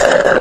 Yeah.